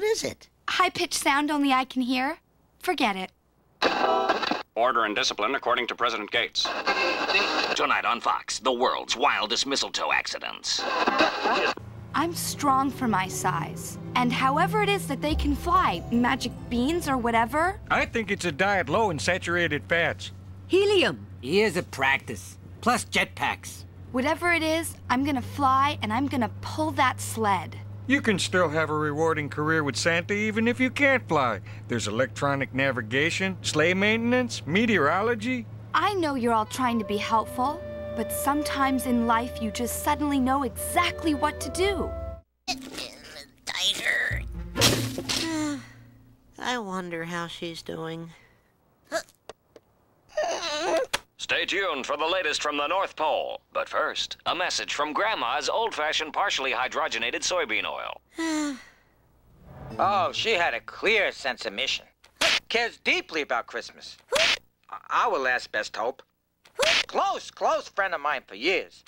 What is it? High-pitched sound only I can hear. Forget it. Order and discipline according to President Gates. Tonight on Fox, the world's wildest mistletoe accidents. I'm strong for my size. And however it is that they can fly, magic beans or whatever, I think it's a diet low in saturated fats. Helium. Years of practice, plus jetpacks. whatever it is, I'm gonna fly and I'm gonna pull that sled. You can still have a rewarding career with Santa even if you can't fly. There's electronic navigation, sleigh maintenance, meteorology. I know you're all trying to be helpful, but sometimes in life you just suddenly know exactly what to do. Tighter. I wonder how she's doing. Stay tuned for the latest from the North Pole. But first, a message from Grandma's old-fashioned partially hydrogenated soybean oil. Oh, she had a clear sense of mission. Cares deeply about Christmas. Our last best hope. Close, close friend of mine for years.